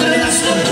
trăiască, mulți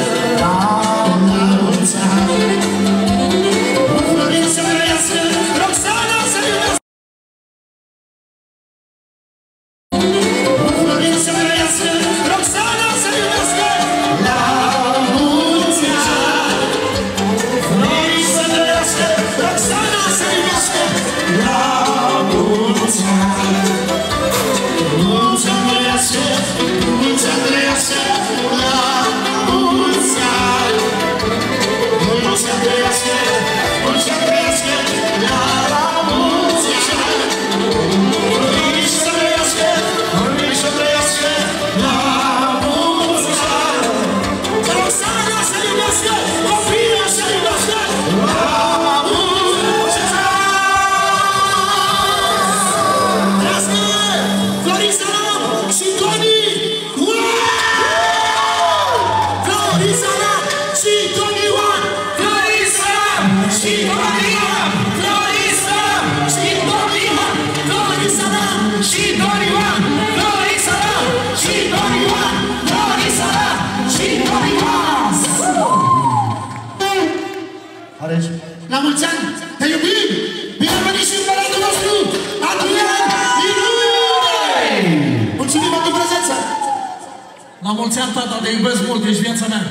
mulți ani, tata, te iubesc mult, ești viața mea.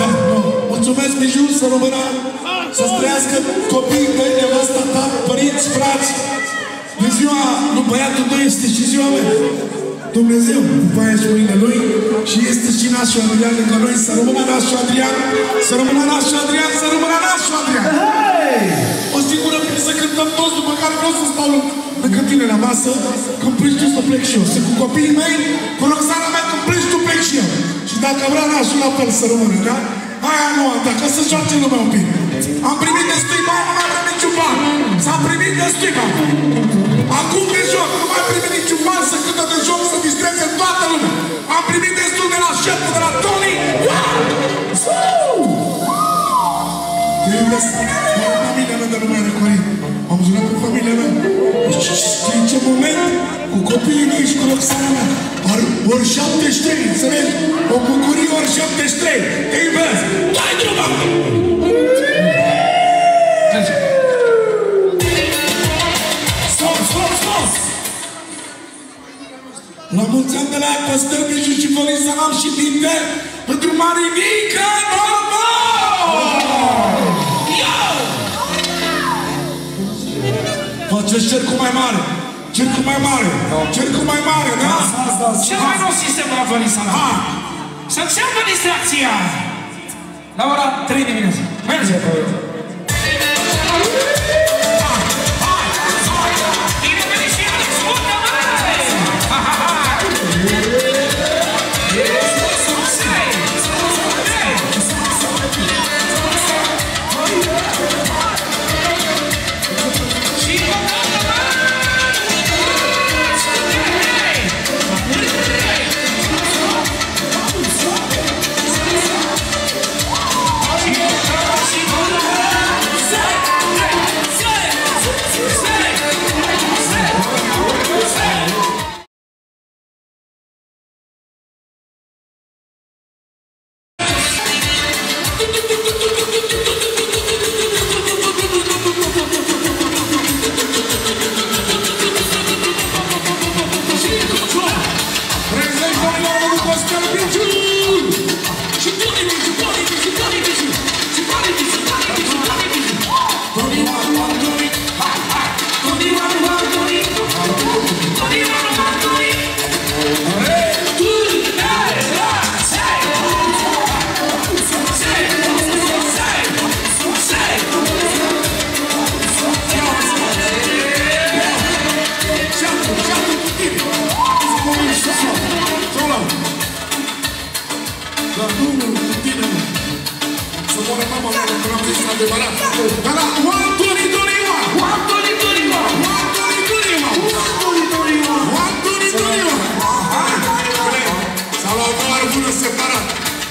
Da, da. Mulțumesc, Biju, să rămână, să-ți trăiască copii, tăi, nevasta ta, părinți, frați. De ziua lui băiatul tău este și ziua mea. Dumnezeu, după aia și mâinile lui și este și nașul Adrian lângă noi, să rămână nașul Adrian, să rămână nașul Adrian, să rămână nașul Adrian. Hey! O singură să cântăm toți, după care vreau să stau lângă decât tine la masă, când pleci tu să plec și eu. Sunt cu copiii mei, cu Roxana mea, când pleci tu plec și eu. Și dacă vrea nașul la fel să rămână, da? Aia nu am, dacă să joace lumea un pic. Am primit destui bani, nu mai avem niciun bani. S-a primit destui bani. Acum de joc, nu mai primit niciun bani să cântă de joc, să distreze toată lumea. Am primit destul de la șeful, de la Tony. Wow! Eu iubesc, la mine lângă lumea răcorit. Am jurat cu familie. Și știți ce moment? Cu copiii mei și cu Roxana Or, ori 73, înțelegi? O bucurie ori 73 Te iubesc! Dai ce mă! Stop, stop! La mulți ani de la Costel Bijou și Fălin Salam și Tinder pentru Marinică Noapte! să-și cer cu mai mare. Cer cu mai mare. Da. Cer cu mai mare, da? Ce mai nou sistem la Afganistan. Ha! Să înceapă distracția! La ora 3 dimineața. Merge! Merge!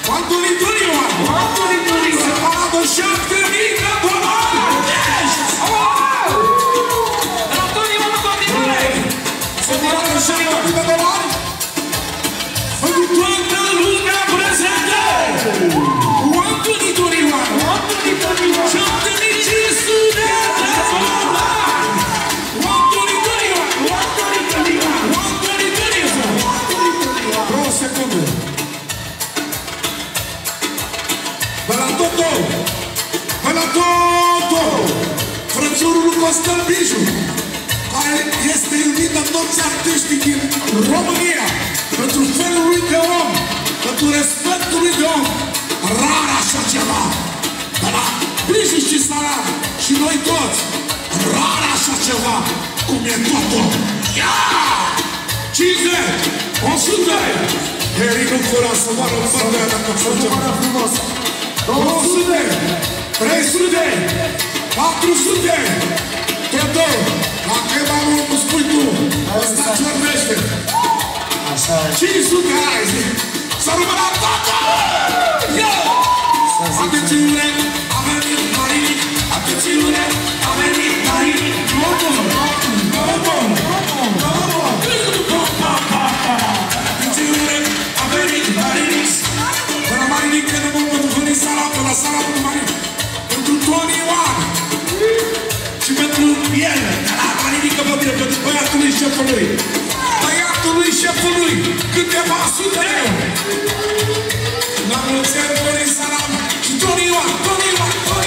Quanto lì Biju, care este iubit de toți artiștii din România, pentru felul lui de om, pentru respectul lui de om, rar așa ceva. De la Biju și Sara și noi toți, rar așa ceva, cum e totul. Ia! 50, 100, Herică fără să moară în partea dacă așa ceva. 200, 300, 400, Toto, la kebabul îmi spui tu, ăsta ciornește. Așa e. 500, hai zi, să rămână la toată! Ia! Atențiune, a venit Marinic, atențiune, a venit Marinic, Globul, Globul, Atențiune, a venit Marinic, până Marinic, că nu mă pot veni sala, până sala, șefului, băiatul lui șefului, câteva sute de euro. La mulți ani, Tony Salam și Tony Ioan, Tony Ioan, Tony Ioan, Tony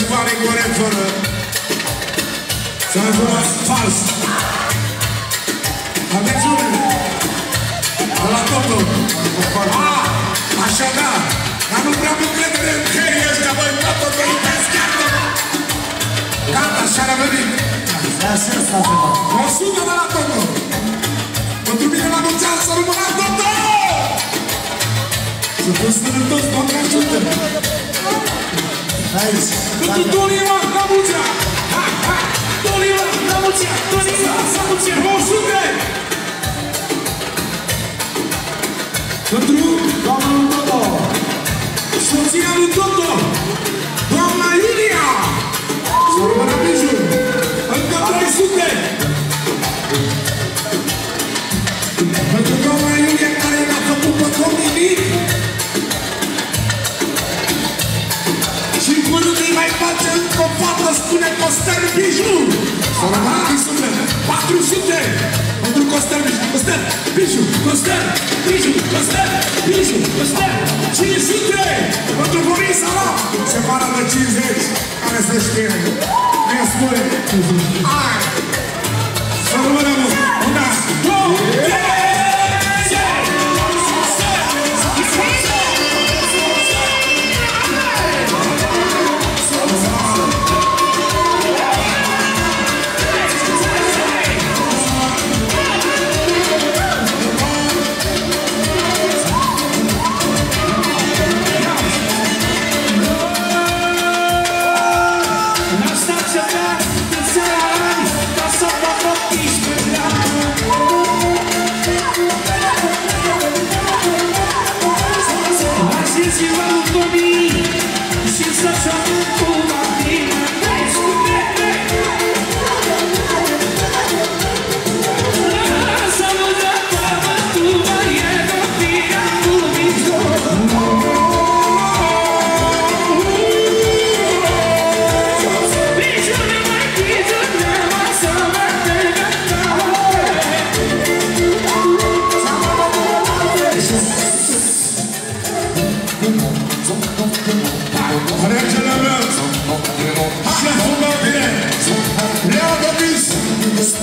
Scoateți banii corect fără să-mi fumați fals. Aveți unele? De la totul. A, așa da. Dar nu prea am încredere în cheii ăștia, băi, totul că iubesc chiar de... Gata, și-a revenit. De așa s-a făcut. 100 de la totul. Pentru mine la mulți ani să rămână la totul! Să fiți sănătoși, Doamne ajută! Pentru domnul Toto, soția lui Toto, Care să știe! Ne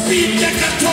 Beat the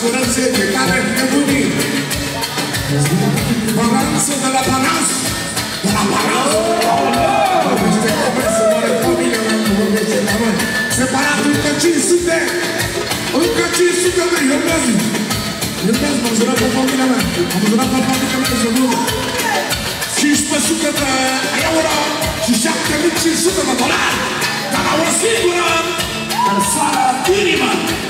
Balanță, curățenie, care nebunii. Balanță de la balans. De la balans. Vorbește comerț, să moare familia mea, nu vorbește la noi. Separat încă 500. Încă 500 de iubezi. Iubezi, m-am jurat pe familia mea. Am jurat pe familia mea să nu. 1500 de euro și 7500 de dolari. Dar la o singură persoană inimă. Juan Cetățenția. Juan Duniduriu. Juan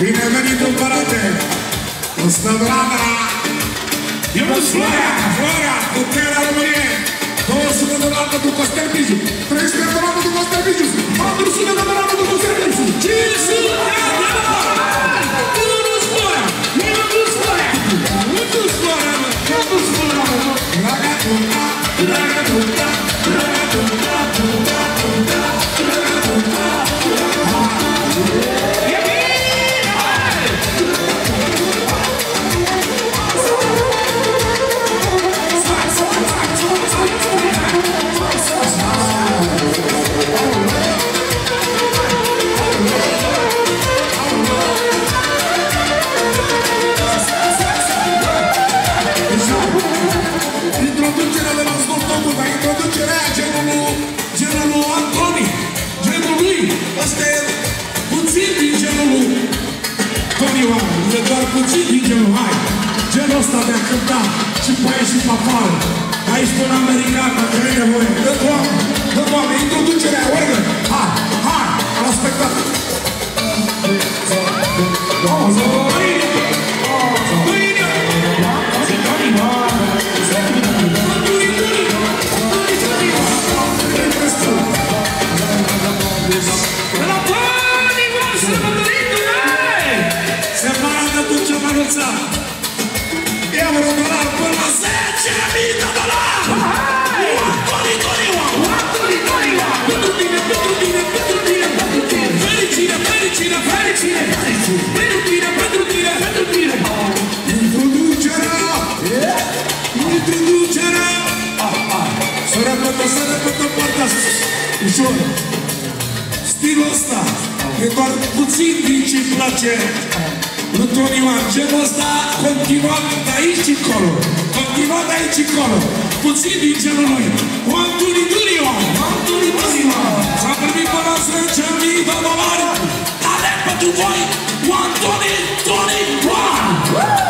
Bine venit împărate! Ăsta drama! Ionuț Flora! Flora! Puterea României! 200 de lei pentru Costel Biju! 300 de lei pentru Costel Biju! 400 de lei pentru Costel Biju! 500 de lei! Ionuț Flora! Ionuț Flora! Ionuț Flora! Ionuț Flora! Draga tutta! Draga tutta! Draga tutta! Tutta! Tutta! Separată tu ce mă anunța Euro, dolar, până la 10.000 de dolari Toni, Toni, Pentru tine, pentru tine, pentru tine, pentru tine Fericire, fericire, fericire Pentru tine, pentru tine, pentru tine Introducerea Introducerea Să repetă, să repetă partea asta Ușor Stilul ăsta e doar puțin din ce-i place lui Tony Ioan. Genul ăsta continuat de aici încolo. Continuat de aici încolo. Puțin din genul lui. One, two, three, Ioan. One, two, three, Ioan. S-a primit până la 10.000 de dolari. Talent pentru voi. One, Tony, Tony, Ioan.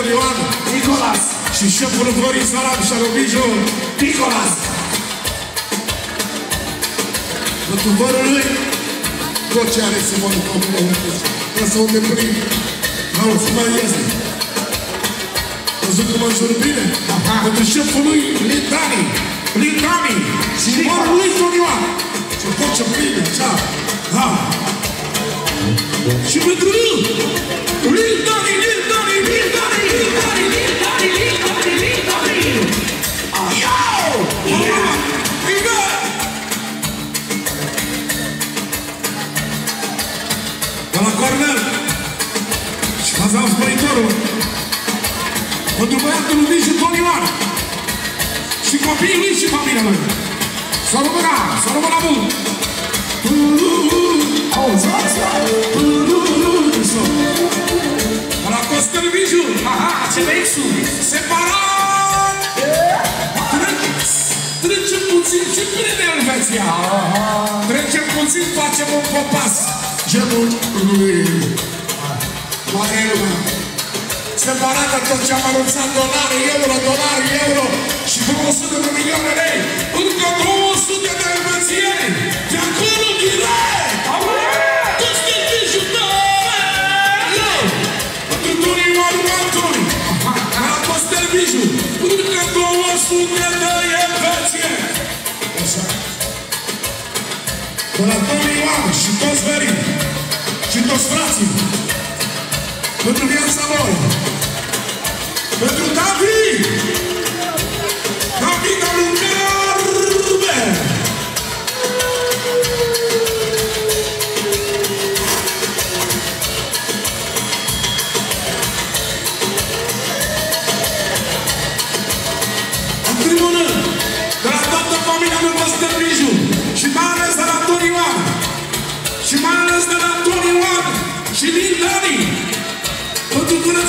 director Ioan Nicolas. Și șeful Florin Salam și al oblijul Nicolas. Vătuvărul lui, tot ce are să mă ducă ca să o deprim, la o sumariază. Văzut că mă înjur bine, pentru șeful lui Lindani, Lindani și Morul lui Ionioan. Și tot ce prime, cea, da. Și pentru lui, Lindani, Lindani pentru băiatul lui și Tony Lan. Și copiii lui și familia lui. Să rămână, să rămână mult! Auzi, auzi! Aha, ce vexu! separat! Trecem puțin și prin Elveția. Trecem puțin, facem un popas. Genul lui Mare lumea. Separată tot ce am anunțat, dolari, euro, dolari, euro și 200 de milioane lei. Încă 200 200 de elvețieni. Așa. De la Tony Ioan și toți verii și toți frații. Pentru viața lor. Pentru David. David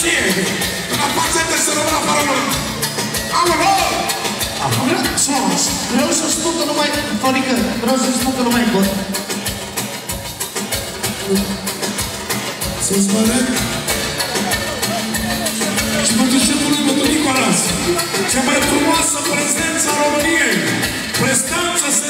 ție, la fațete să rămână afară lui. Alo, Vreau să spun că nu mai... Fonică, vreau să spun că nu mai pot. Să-ți mănânc. Sus mâne. Și mătușetului Mătul Nicolas. Cea mai frumoasă prezență a României. Prestanță se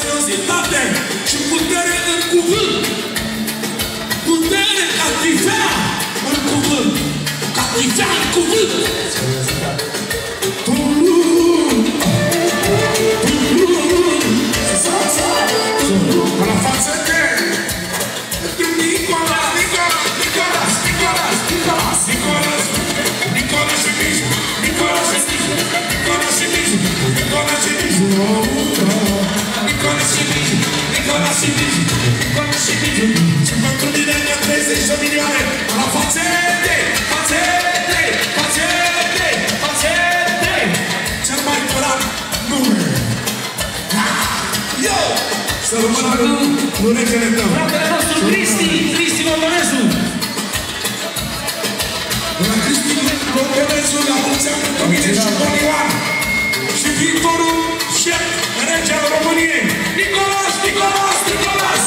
2021 și viitorul șef rege al României, Nicolas, Nicolas, Nicolas!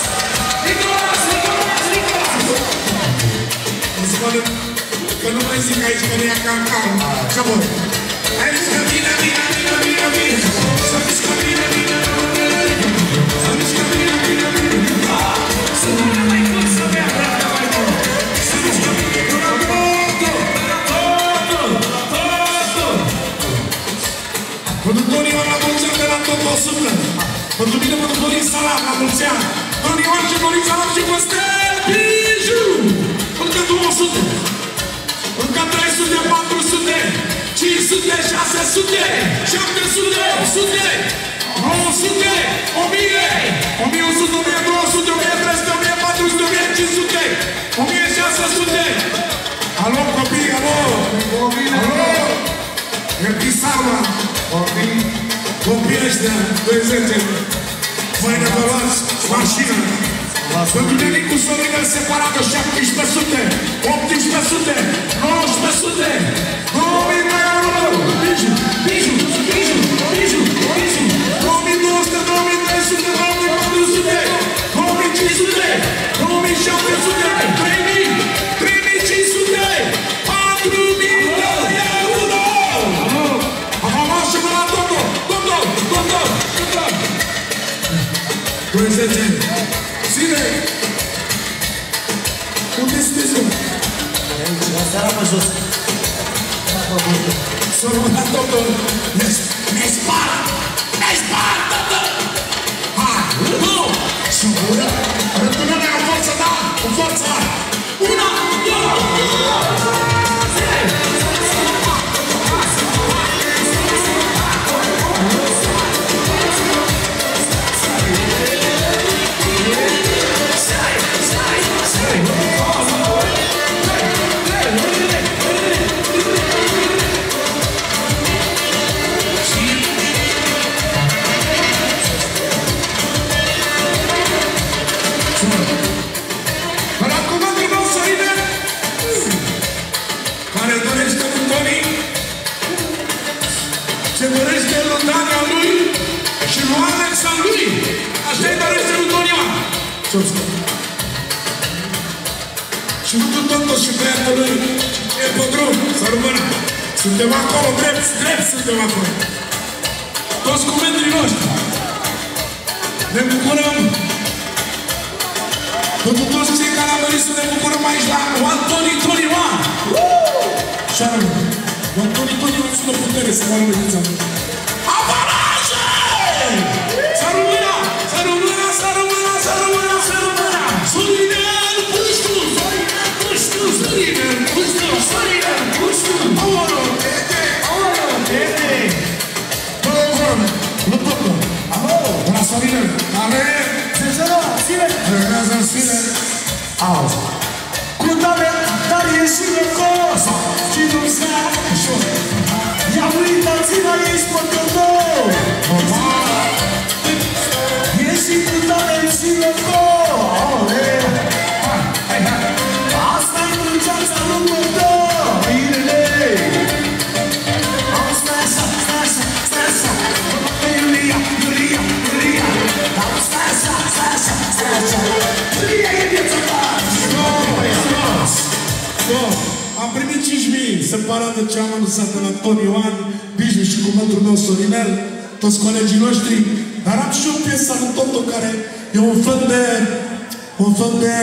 Nicolas, Nicolas, Nicolas! Îmi spune că nu mai zic aici că nu e ca în calm. Că bun. Hai să vină, vină, vină, vină! Tot 100. Pentru mine, pentru Dorin Salam la mulți ani. Tony Ioan și Dorin Salam și Costel Biju. Încă 200. Încă 300, 400, 500, 600, 700, 800, 900, 1000, 1100, 1200, 1300, 1400, 1500, 1600. Alo, copii, alo! Alo! E pisarma! Copiii ăștia, 20, mai ne vă luați mașină. Pentru Nenicu Sorinel separată 1700, 1800, 1900, 2000 de euro! Biju, biju, biju, biju, biju. 2200, 2300, 2400, 2500, 2700, 3000, 3500, 4000 de euro! 20 Zile! Unde sunteți eu? La seara pe jos. Să rămână Toto! Ne ne spală! Ne spală, Toto! Hai! Nu! Și ură! Rătână-ne cu forță, da! Cu forță! Una! Și lui Alex al lui. Așa îi dorește lui Toni Ioan. Ce-o spune? Și nu cu totul și băiatul lui e pe drum, să rămână. Suntem acolo, drept, drept suntem acolo. Toți cu membrii noștri. Ne bucurăm pentru toți cei care au venit să ne bucurăm aici la Antoni Toni One. Și anul, Antoni Toni One sună putere să mă rămâneți aici. Ia uitați-vă, ești păcător. 5.000 separate ce am anunțat de la Toni Ioan, Biju și cuvântul meu Sorinel, toți colegii noștri, Dar am și o piesă în totul care e un fel de... un fel de